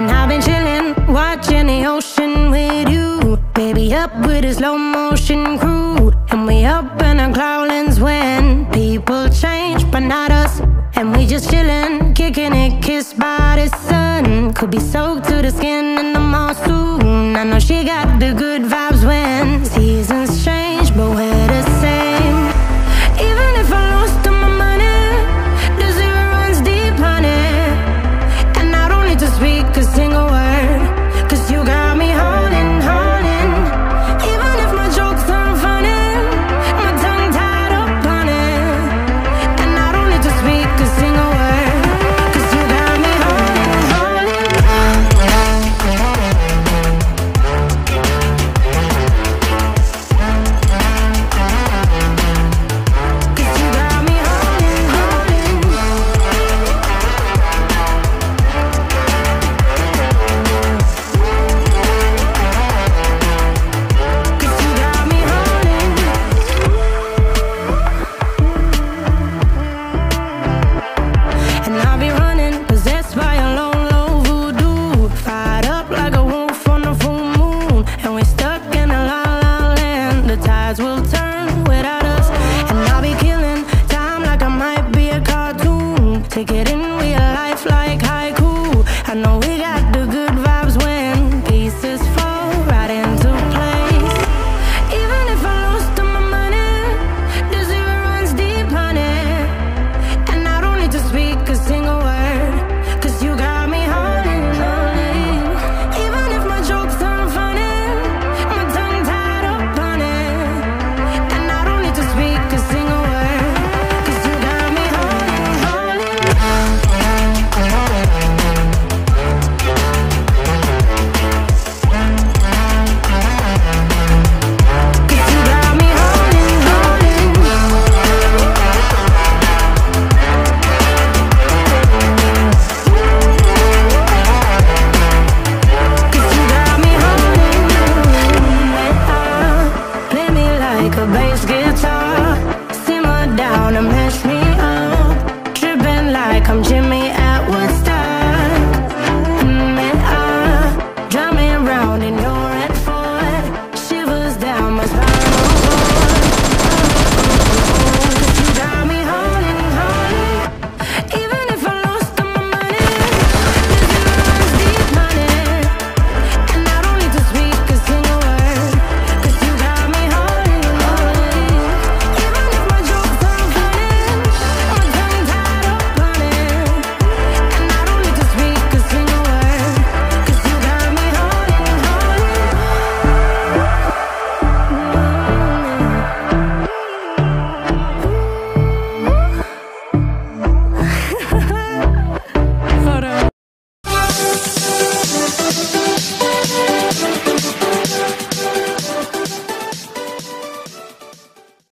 And I've been chillin', watching the ocean with you. Baby, up with a slow motion crew. And we up in our cloudlands when people change, but not us. And we just chillin', kicking it, kissed by the sun. Could be soaked to the skin in the mall soon. I know she got the good vibe. I'm Jim